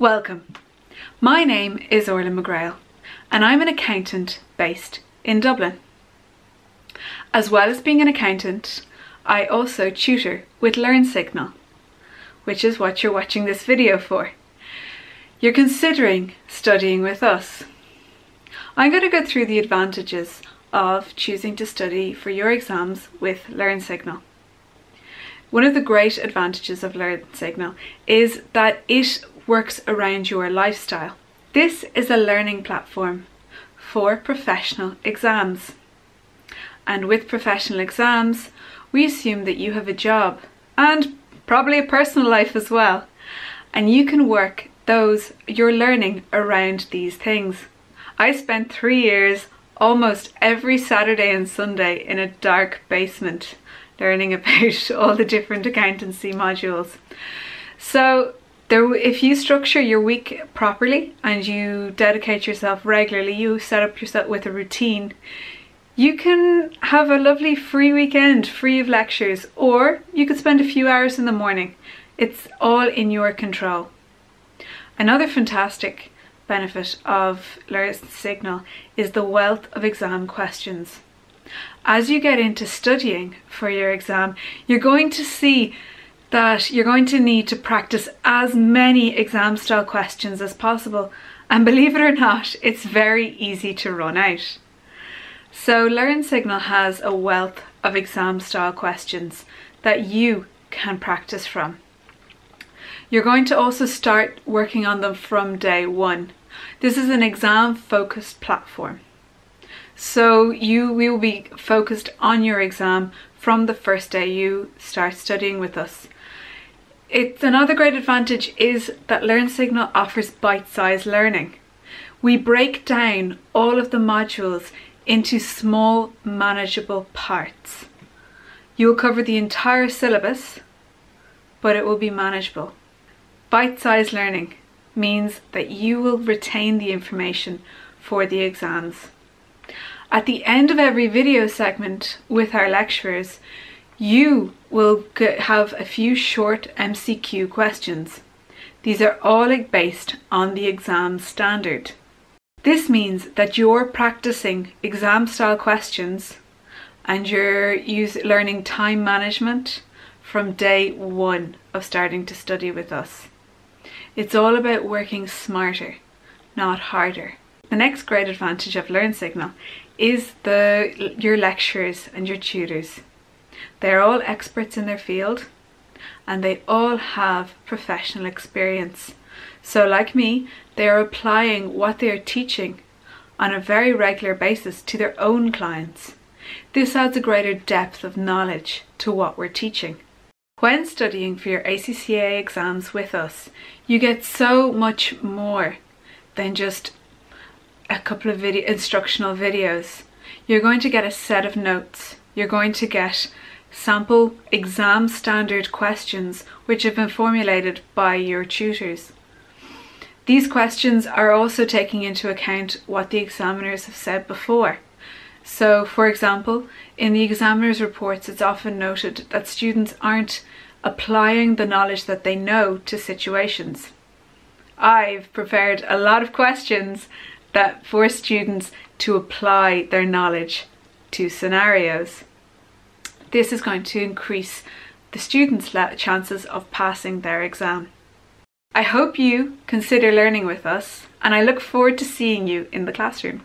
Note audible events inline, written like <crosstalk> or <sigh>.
Welcome. My name is Orla McGreal and I'm an accountant based in Dublin. As well as being an accountant, I also tutor with LearnSignal, which is what you're watching this video for. You're considering studying with us. I'm going to go through the advantages of choosing to study for your exams with LearnSignal. One of the great advantages of LearnSignal is that it works around your lifestyle. This is a learning platform for professional exams. And with professional exams, we assume that you have a job and probably a personal life as well. And you can work those you're learning around these things. I spent three years almost every Saturday and Sunday in a dark basement learning <laughs> about all the different accountancy modules. So there, if you structure your week properly and you dedicate yourself regularly, you set up yourself with a routine, you can have a lovely free weekend, free of lectures, or you could spend a few hours in the morning. It's all in your control. Another fantastic benefit of LearnSignal is the wealth of exam questions. As you get into studying for your exam, you're going to see that you're going to need to practice as many exam style questions as possible. And believe it or not, it's very easy to run out. So LearnSignal has a wealth of exam style questions that you can practice from. You're going to also start working on them from day one. This is an exam focused platform. So you will be focused on your exam from the first day you start studying with us. It's another great advantage is that LearnSignal offers bite-sized learning. We break down all of the modules into small manageable parts. You will cover the entire syllabus, but it will be manageable. Bite-sized learning means that you will retain the information for the exams. At the end of every video segment with our lecturers, you will have a few short MCQ questions. These are all based on the exam standard. This means that you're practicing exam style questions and you're use, learning time management from day one of starting to study with us. It's all about working smarter, not harder. The next great advantage of LearnSignal is the your lecturers and your tutors. They're all experts in their field and they all have professional experience. So like me, they are applying what they are teaching on a very regular basis to their own clients. This adds a greater depth of knowledge to what we're teaching. When studying for your ACCA exams with us, you get so much more than just a couple of video instructional videos. You're going to get a set of notes. You're going to get sample exam standard questions which have been formulated by your tutors. These questions are also taking into account what the examiners have said before. So, for example, in the examiner's reports, it's often noted that students aren't applying the knowledge that they know to situations. I've prepared a lot of questions that force students to apply their knowledge to scenarios. This is going to increase the students' chances of passing their exam. I hope you consider learning with us and I look forward to seeing you in the classroom.